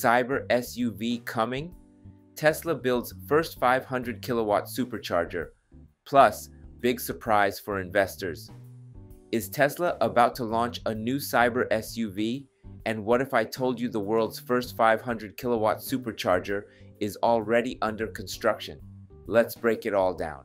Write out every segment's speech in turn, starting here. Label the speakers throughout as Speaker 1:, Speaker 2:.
Speaker 1: Cyber SUV coming? Tesla builds first 500 kilowatt supercharger, plus big surprise for investors. Is Tesla about to launch a new Cyber SUV? And what if I told you the world's first 500 kilowatt supercharger is already under construction? Let's break it all down.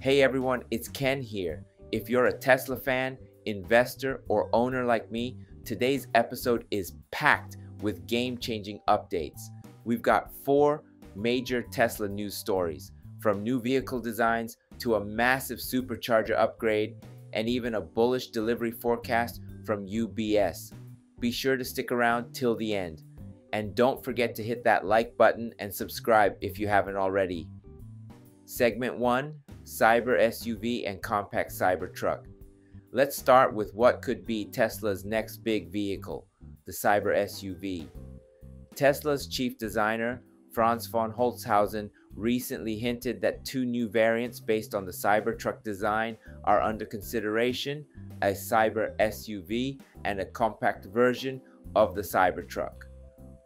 Speaker 1: Hey everyone, it's Ken here. If you're a Tesla fan, investor, or owner like me, today's episode is packed with game changing updates. We've got four major Tesla news stories from new vehicle designs to a massive supercharger upgrade and even a bullish delivery forecast from UBS. Be sure to stick around till the end. And don't forget to hit that like button and subscribe if you haven't already. Segment 1 Cyber SUV and Compact Cybertruck. Let's start with what could be Tesla's next big vehicle, the Cyber SUV. Tesla's chief designer, Franz von Holzhausen, recently hinted that two new variants based on the Cybertruck design are under consideration a Cyber SUV and a compact version of the Cybertruck.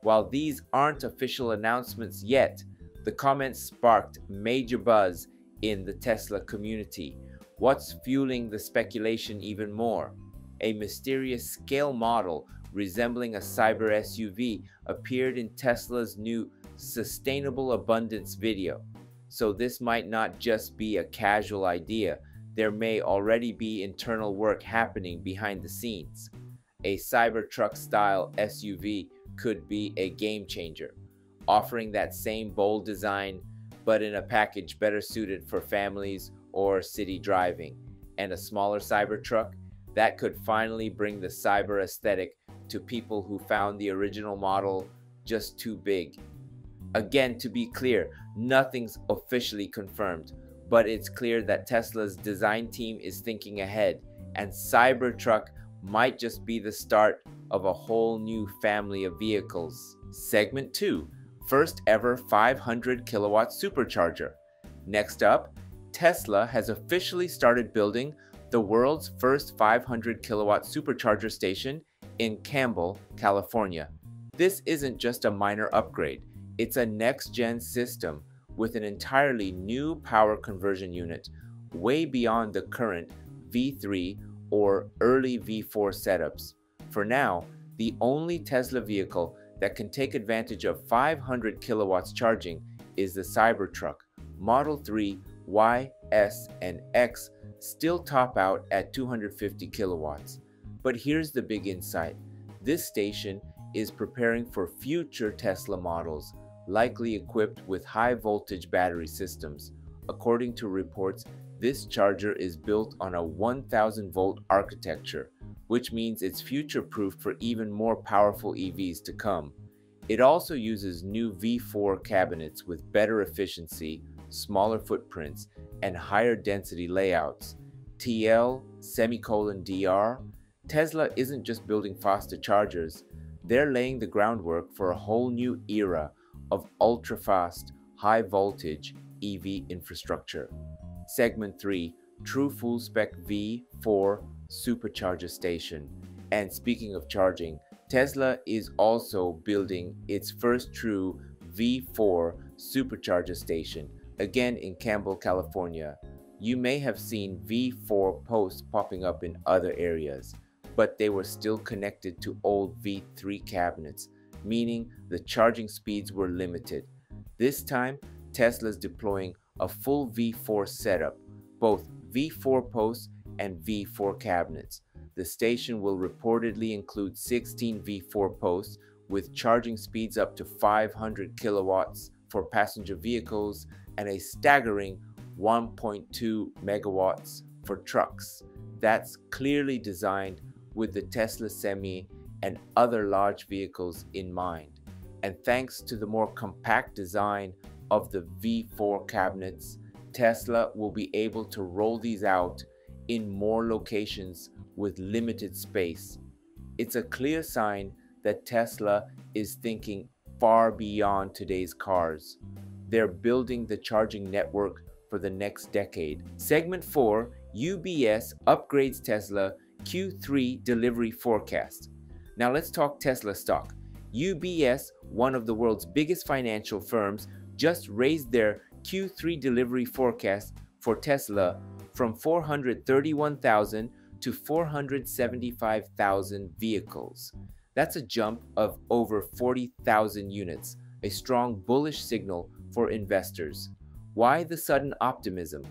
Speaker 1: While these aren't official announcements yet, the comments sparked major buzz in the Tesla community. What's fueling the speculation even more? A mysterious scale model resembling a cyber SUV appeared in Tesla's new Sustainable Abundance video. So this might not just be a casual idea, there may already be internal work happening behind the scenes. A Cybertruck style SUV could be a game changer, offering that same bold design but in a package better suited for families or city driving. And a smaller Cybertruck that could finally bring the cyber aesthetic to people who found the original model just too big. Again, to be clear, nothing's officially confirmed, but it's clear that Tesla's design team is thinking ahead, and Cybertruck might just be the start of a whole new family of vehicles. Segment 2 First ever 500 kilowatt supercharger. Next up, Tesla has officially started building the world's first 500 kilowatt supercharger station in Campbell, California. This isn't just a minor upgrade, it's a next gen system with an entirely new power conversion unit, way beyond the current V3 or early V4 setups. For now, the only Tesla vehicle that can take advantage of 500 kilowatts charging is the Cybertruck. Model 3, Y, S, and X still top out at 250 kilowatts. But here's the big insight this station is preparing for future Tesla models, likely equipped with high voltage battery systems. According to reports, this charger is built on a 1000 volt architecture, which means it's future proof for even more powerful EVs to come. It also uses new V4 cabinets with better efficiency, smaller footprints, and higher density layouts. TL semicolon DR Tesla isn't just building faster chargers, they're laying the groundwork for a whole new era of ultra fast, high voltage EV infrastructure. Segment 3 True Full Spec V4 Supercharger Station. And speaking of charging, Tesla is also building its first true V4 supercharger station, again in Campbell, California. You may have seen V4 posts popping up in other areas but they were still connected to old V3 cabinets, meaning the charging speeds were limited. This time, Tesla's deploying a full V4 setup, both V4 posts and V4 cabinets. The station will reportedly include 16 V4 posts with charging speeds up to 500 kilowatts for passenger vehicles and a staggering 1.2 megawatts for trucks. That's clearly designed with the Tesla Semi and other large vehicles in mind. And thanks to the more compact design of the V4 cabinets, Tesla will be able to roll these out in more locations with limited space. It's a clear sign that Tesla is thinking far beyond today's cars. They're building the charging network for the next decade. Segment 4 UBS upgrades Tesla Q3 delivery forecast. Now let's talk Tesla stock. UBS, one of the world's biggest financial firms, just raised their Q3 delivery forecast for Tesla from 431,000 to 475,000 vehicles. That's a jump of over 40,000 units, a strong bullish signal for investors. Why the sudden optimism?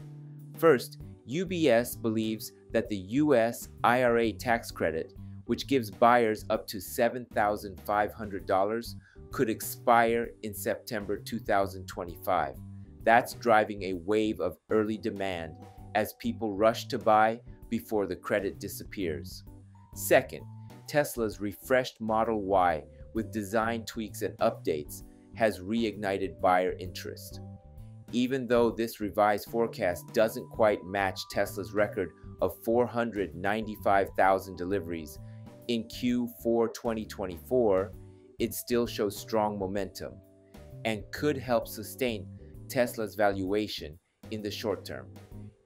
Speaker 1: First, UBS believes that the US IRA tax credit, which gives buyers up to $7,500, could expire in September 2025. That's driving a wave of early demand as people rush to buy before the credit disappears. Second, Tesla's refreshed Model Y with design tweaks and updates has reignited buyer interest. Even though this revised forecast doesn't quite match Tesla's record of 495,000 deliveries in Q4 2024, it still shows strong momentum and could help sustain Tesla's valuation in the short term.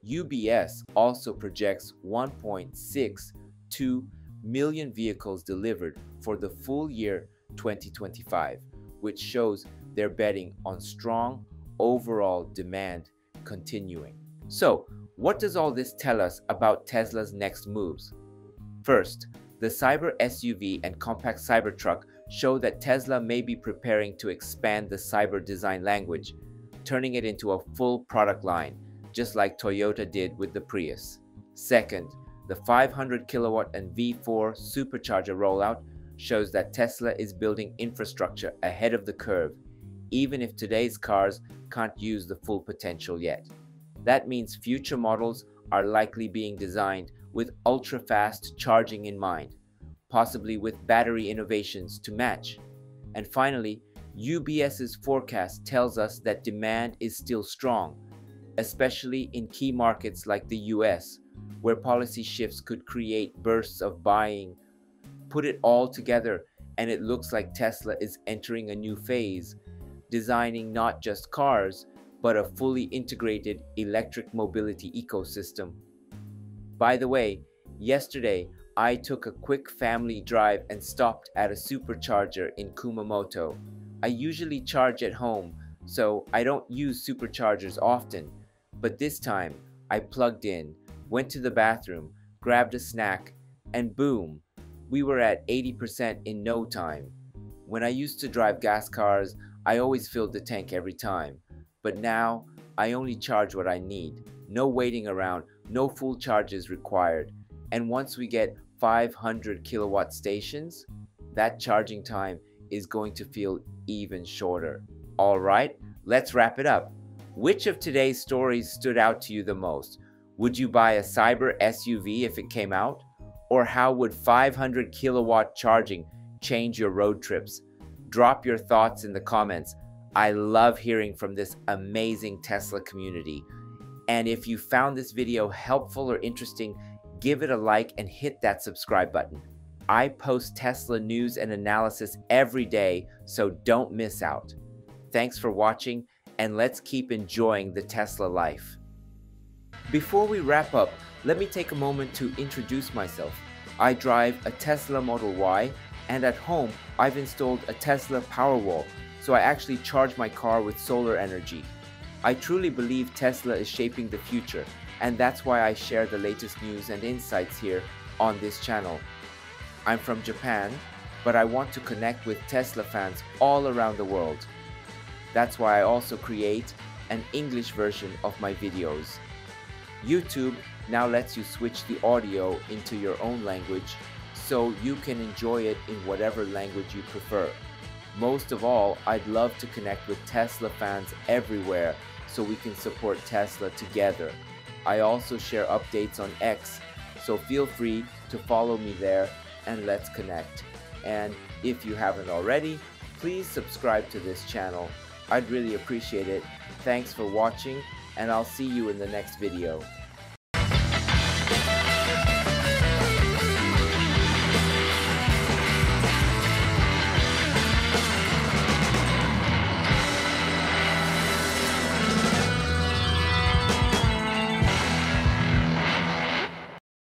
Speaker 1: UBS also projects 1.62 million vehicles delivered for the full year 2025, which shows they're betting on strong overall demand continuing. So, what does all this tell us about Tesla's next moves? First, the Cyber SUV and compact Cybertruck show that Tesla may be preparing to expand the cyber design language, turning it into a full product line, just like Toyota did with the Prius. Second, the 500 kilowatt and V4 supercharger rollout shows that Tesla is building infrastructure ahead of the curve, even if today's cars can't use the full potential yet. That means future models are likely being designed with ultra fast charging in mind, possibly with battery innovations to match. And finally, UBS's forecast tells us that demand is still strong, especially in key markets like the US, where policy shifts could create bursts of buying. Put it all together, and it looks like Tesla is entering a new phase, designing not just cars, but a fully integrated electric mobility ecosystem. By the way, yesterday I took a quick family drive and stopped at a supercharger in Kumamoto. I usually charge at home, so I don't use superchargers often, but this time I plugged in went to the bathroom, grabbed a snack, and boom, we were at 80% in no time. When I used to drive gas cars, I always filled the tank every time. But now, I only charge what I need. No waiting around, no full charges required. And once we get 500 kilowatt stations, that charging time is going to feel even shorter. Alright, let's wrap it up. Which of today's stories stood out to you the most? Would you buy a Cyber SUV if it came out? Or how would 500 kilowatt charging change your road trips? Drop your thoughts in the comments. I love hearing from this amazing Tesla community. And if you found this video helpful or interesting, give it a like and hit that subscribe button. I post Tesla news and analysis every day, so don't miss out. Thanks for watching, and let's keep enjoying the Tesla life. Before we wrap up, let me take a moment to introduce myself. I drive a Tesla Model Y and at home I've installed a Tesla Powerwall so I actually charge my car with solar energy. I truly believe Tesla is shaping the future and that's why I share the latest news and insights here on this channel. I'm from Japan, but I want to connect with Tesla fans all around the world. That's why I also create an English version of my videos. YouTube now lets you switch the audio into your own language so you can enjoy it in whatever language you prefer. Most of all, I'd love to connect with Tesla fans everywhere so we can support Tesla together. I also share updates on X, so feel free to follow me there and let's connect. And if you haven't already, please subscribe to this channel. I'd really appreciate it. Thanks for watching and I'll see you in the next video.